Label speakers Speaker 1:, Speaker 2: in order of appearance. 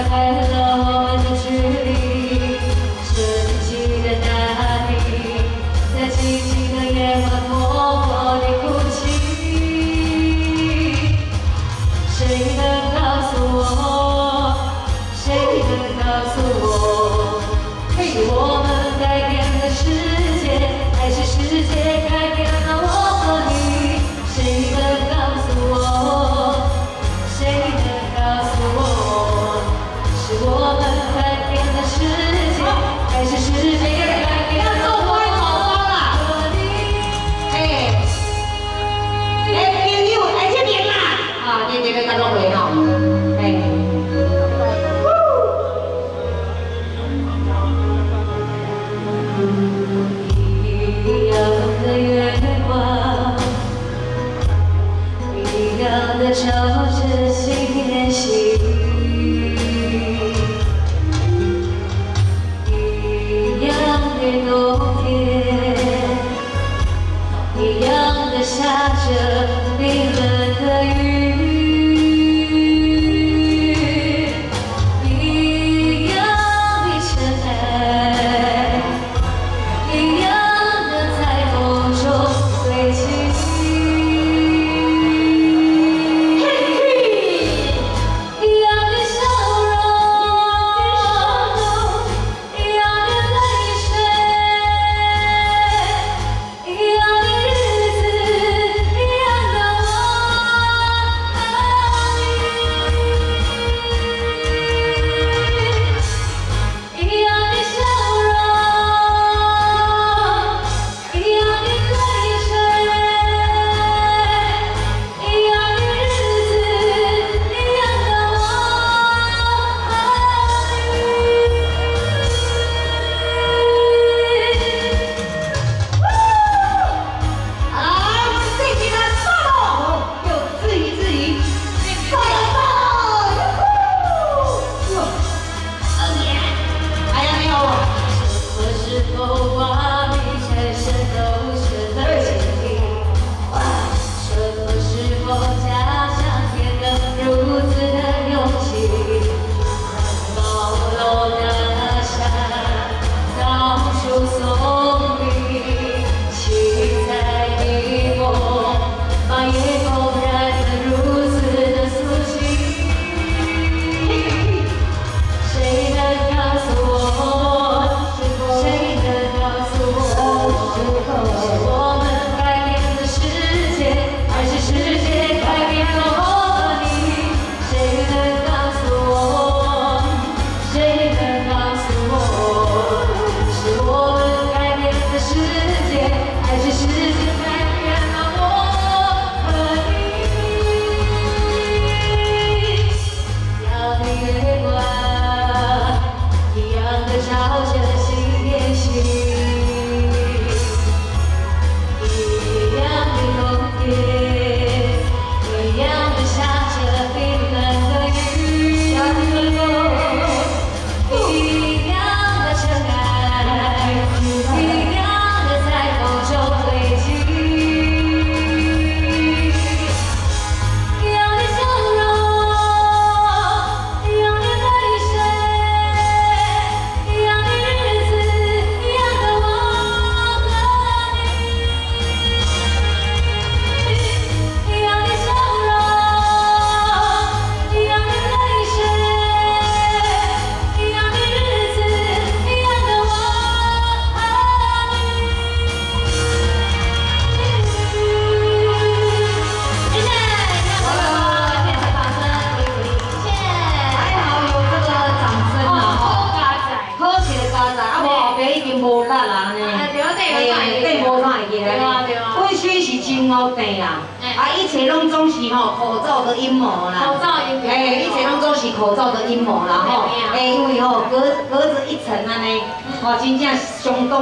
Speaker 1: 拉开了我们的距离。的纠结
Speaker 2: 拢总是吼口罩的阴谋啦，口
Speaker 3: 罩阴谋，哎、欸，以前中
Speaker 2: 总口罩的阴谋啦吼，哎、因为吼隔隔着一层安尼，吼、真正相当。